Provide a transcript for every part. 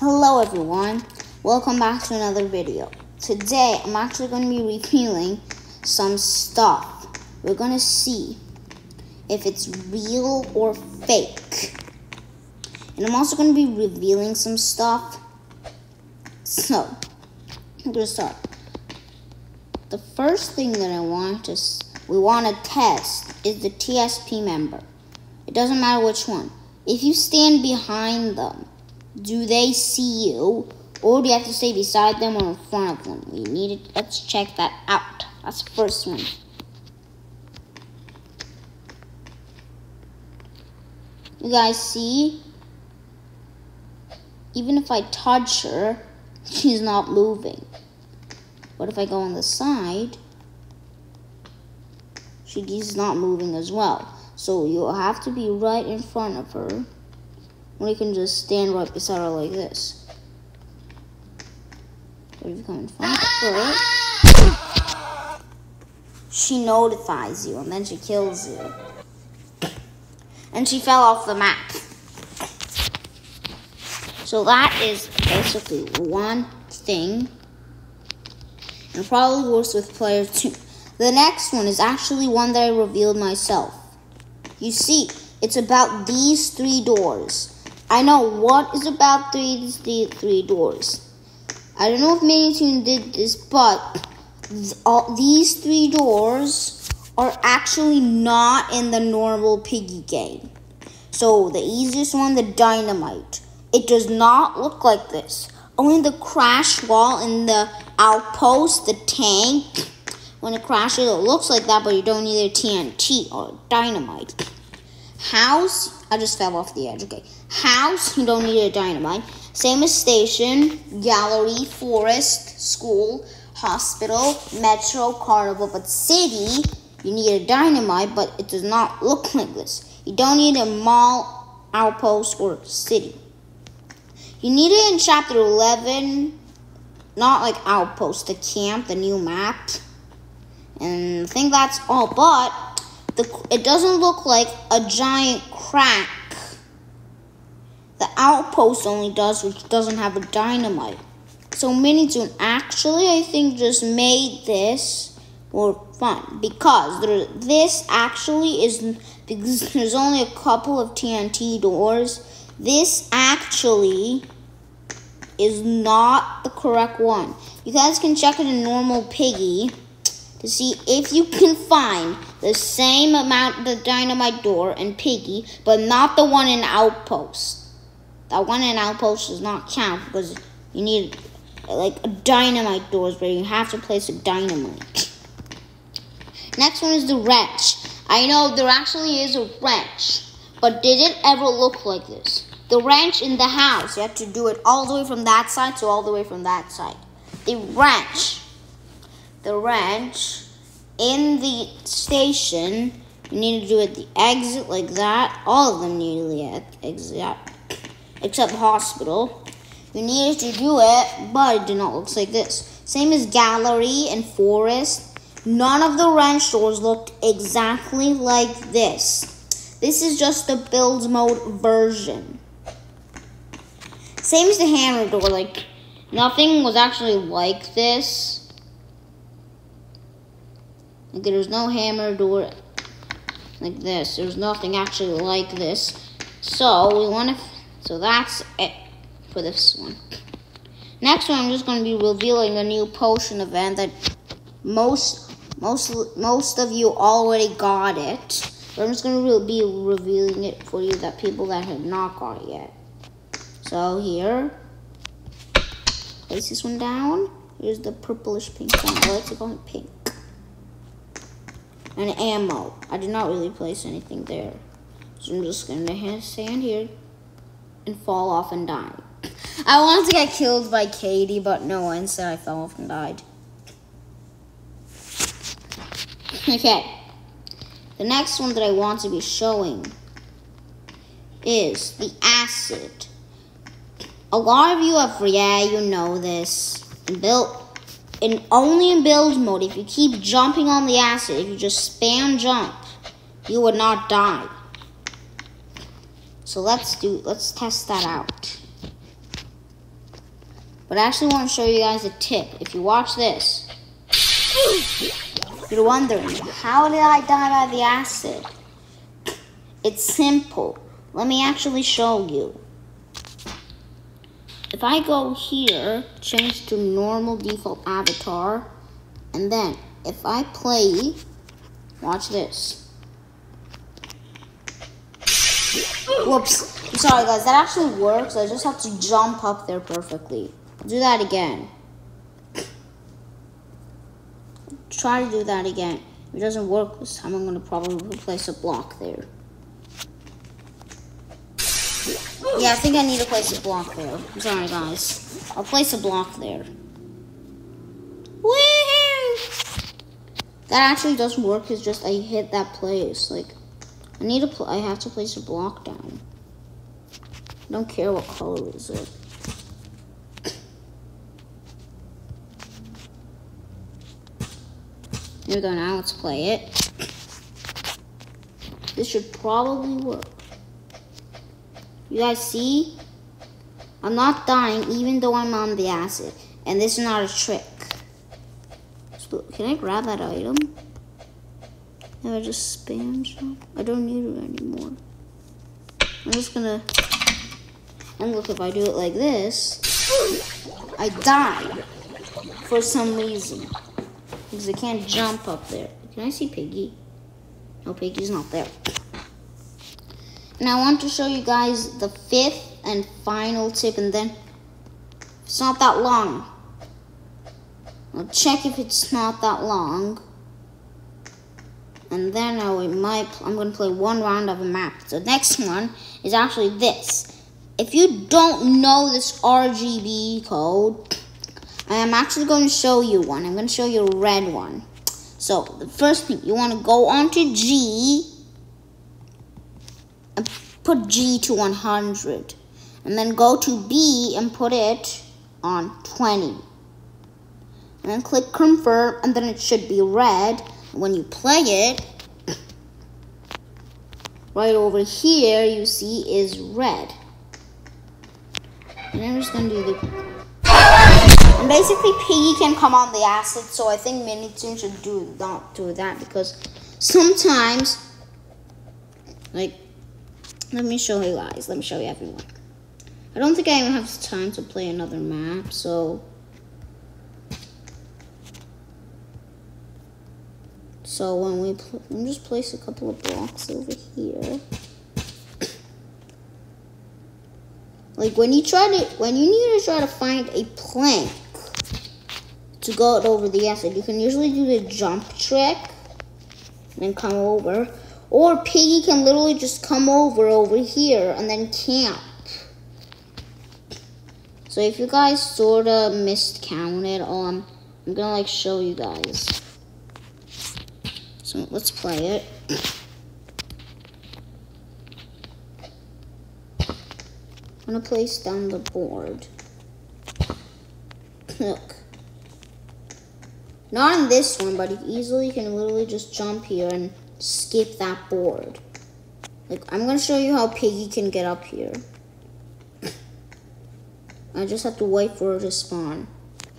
Hello everyone, welcome back to another video. Today I'm actually going to be revealing some stuff. We're going to see if it's real or fake. And I'm also going to be revealing some stuff. So, I'm going to start. The first thing that I want to we want to test is the TSP member. It doesn't matter which one. If you stand behind them, do they see you? Or do you have to stay beside them or in front of them? We need it. Let's check that out. That's the first one. You guys see? Even if I touch her, she's not moving. What if I go on the side, she's not moving as well. So you'll have to be right in front of her. Or you can just stand right beside her like this. If you she notifies you and then she kills you. And she fell off the map. So that is basically one thing. And probably works with player two. The next one is actually one that I revealed myself. You see, it's about these three doors. I know what is about three, three doors. I don't know if Minitoon did this, but all, these three doors are actually not in the normal piggy game. So the easiest one, the dynamite. It does not look like this. Only the crash wall and the outpost, the tank, when it crashes, it looks like that, but you don't need a TNT or dynamite. House, I just fell off the edge. Okay. House, you don't need a dynamite. Same as station, gallery, forest, school, hospital, metro, carnival. But city, you need a dynamite, but it does not look like this. You don't need a mall, outpost, or city. You need it in chapter 11, not like outpost, the camp, the new map. And I think that's all, but the, it doesn't look like a giant crack. The outpost only does, which doesn't have a dynamite. So Minitoon actually, I think, just made this more fun because there, this actually is because there's only a couple of TNT doors. This actually is not the correct one. You guys can check it in normal piggy to see if you can find the same amount of dynamite door and piggy, but not the one in outpost. That one in outpost does not count because you need like a dynamite doors where you have to place a dynamite. Next one is the wrench. I know there actually is a wrench, but did it ever look like this? The wrench in the house, you have to do it all the way from that side to all the way from that side. The wrench the wrench in the station. You need to do it the exit like that. All of them need to the exit, except hospital. You needed to do it, but it did not look like this. Same as gallery and forest. None of the wrench doors looked exactly like this. This is just the build mode version. Same as the hammer door, like nothing was actually like this. Okay, there's no hammer door like this. There's nothing actually like this. So we want to. So that's it for this one. Next one, I'm just going to be revealing a new potion event that most most most of you already got it. But I'm just going to be revealing it for you that people that have not got it yet. So here, place this one down. Here's the purplish pink one. I like to call it pink and ammo. I did not really place anything there. So I'm just going to stand here and fall off and die. I wanted to get killed by Katie, but no, instead I fell off and died. Okay. The next one that I want to be showing is the acid. A lot of you have, yeah, you know this. Built in only in build mode, if you keep jumping on the acid, if you just spam jump, you would not die. So let's do let's test that out. But I actually want to show you guys a tip. If you watch this, you're wondering, how did I die by the acid? It's simple. Let me actually show you. If I go here, change to normal default avatar, and then if I play, watch this. Whoops. I'm sorry guys, that actually works. I just have to jump up there perfectly. do that again. Try to do that again. If it doesn't work this time, I'm going to probably place a block there. Yeah, I think I need to place a block there. I'm sorry, guys. I'll place a block there. Woohoo! That actually doesn't work. It's just I hit that place. Like, I need to. I have to place a block down. I don't care what color is it. Here we go. Now let's play it. This should probably work. You guys see? I'm not dying even though I'm on the acid. And this is not a trick. So, can I grab that item? If I just spam? I don't need it anymore. I'm just gonna... And look, if I do it like this, I die for some reason. Because I can't jump up there. Can I see Piggy? No, Piggy's not there. And I want to show you guys the fifth and final tip and then it's not that long. I'll check if it's not that long. And then I might, I'm going to play one round of a map. The next one is actually this. If you don't know this RGB code, I am actually going to show you one. I'm going to show you a red one. So the first thing, you want to go onto G put G to 100. And then go to B and put it on 20. And then click confirm and then it should be red. When you play it, right over here you see is red. And I'm just gonna do the and basically Piggy can come on the acid, so I think Minitoon should do not do that because sometimes like let me show you guys. Let me show you everyone. I don't think I even have time to play another map, so... So when we, let me just place a couple of blocks over here. Like when you try to, when you need to try to find a plank to go over the acid, you can usually do the jump trick and then come over. Or Piggy can literally just come over over here and then camp. So if you guys sort of miscounted, um, I'm gonna like show you guys. So let's play it. I'm gonna place down the board. Look. Not in this one, but you easily can literally just jump here and skip that board. Like, I'm to show you how Piggy can get up here. I just have to wait for her to spawn.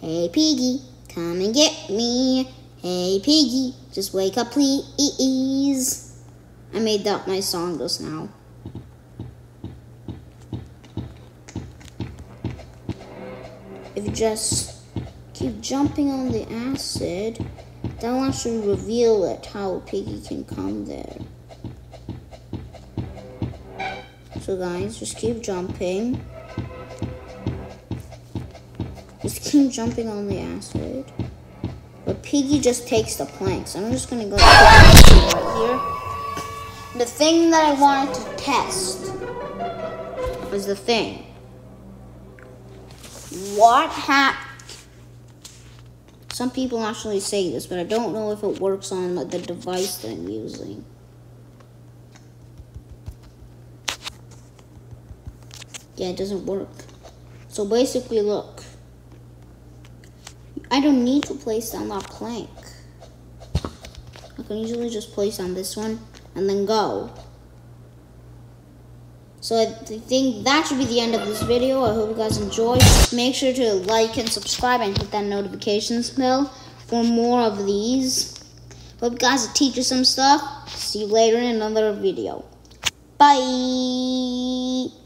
Hey, Piggy, come and get me. Hey, Piggy, just wake up, please. I made that my song just now. If you just keep jumping on the acid, that one should reveal it, how Piggy can come there. So guys, just keep jumping. Just keep jumping on the acid. But Piggy just takes the planks. I'm just gonna go right here. The thing that I wanted to test was the thing. What happened? Some people actually say this, but I don't know if it works on the device that I'm using. Yeah, it doesn't work. So basically, look. I don't need to place down that plank. I can usually just place on this one and then go. So I th- think that should be the end of this video. I hope you guys enjoyed. Make sure to like and subscribe and hit that notifications bell for more of these. Hope you guys teach you some stuff. See you later in another video. Bye.